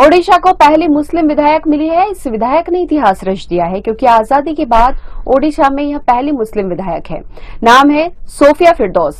ओडिशा को पहली मुस्लिम विधायक मिली है। इस विधायक ने इतिहास रच दिया है, क्योंकि आज़ादी के बाद ओडिशा में यह पहली मुस्लिम विधायक है। नाम है सोफिया फिरदौस।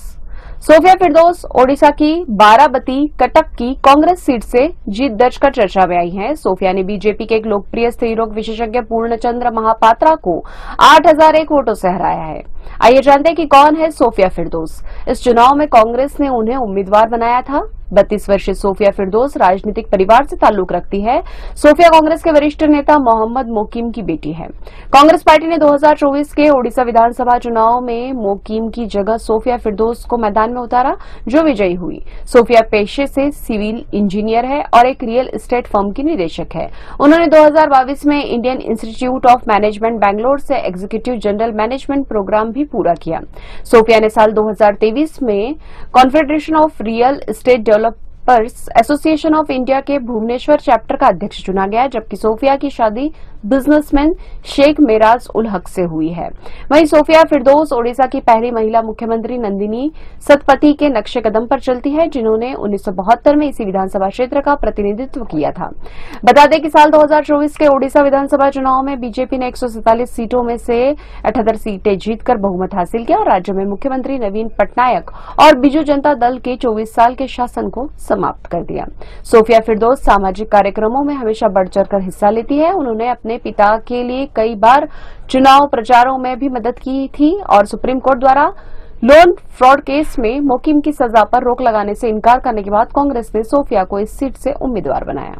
सोफिया फिरदौस ओडिशा की बाराबती कटक की कांग्रेस सीट से जीत दर्ज कर चर्चा में आई हैं। सोफिया ने बीजेपी के एक लोकप्रिय स्त्री रोग विशेषज्ञ पूर्णचंद्र महापात्रा को 8001 वोटों से हराया है। आइए जानते हैं कि कौन है सोफिया फिरदोस। इस चुनाव में कांग्रेस ने उन्हें उम्मीदवार बनाया था। बत्तीस वर्षीय सोफिया फिरदोस राजनीतिक परिवार से ताल्लुक रखती है। सोफिया कांग्रेस के वरिष्ठ नेता मोहम्मद मोकीम की बेटी है। कांग्रेस पार्टी ने 2024 के ओडिशा विधानसभा चुनाव में मोकीम की जगह सोफिया फिरदोस को मैदान में उतारा, जो विजयी हुई। सोफिया पेशे से सिविल इंजीनियर है और एक रियल एस्टेट फर्म की निदेशक है। उन्होंने दो हज़ार बाईस में Indian institute of management Bangalore से एग्जीक्यूटिव जनरल मैनेजमेंट प्रोग्राम भी पूरा किया। सोफिया ने साल 2023 में confederation of real estate developers association of India के भुवनेश्वर चैप्टर का अध्यक्ष चुना गया जबकि सोफिया की शादी बिजनेसमैन शेख मेराज उल हक से हुई है। वहीं सोफिया फिरदोस, ओडिशा की पहली महिला मुख्यमंत्री नंदिनी सतपति के नक्शे कदम पर चलती है, जिन्होंने उन्नीस सौ बहत्तर में इसी विधानसभा क्षेत्र का प्रतिनिधित्व किया था। बता दें कि साल 2024 के ओडिशा विधानसभा चुनाव में बीजेपी ने एक सीटों में से अठहत्तर सीटें जीतकर बहुमत हासिल किया और राज्य में मुख्यमंत्री नवीन पटनायक और बीजू जनता दल के चौबीस साल के शासन को समाप्त कर दिया। सोफिया फिरदौस सामाजिक कार्यक्रमों में हमेशा बढ़ चढ़कर हिस्सा लेती है। उन्होंने अपने पिता के लिए कई बार चुनाव प्रचारों में भी मदद की थी और सुप्रीम कोर्ट द्वारा लोन फ्रॉड केस में मोकिम की सजा पर रोक लगाने से इनकार करने के बाद कांग्रेस ने सोफिया को इस सीट से उम्मीदवार बनाया।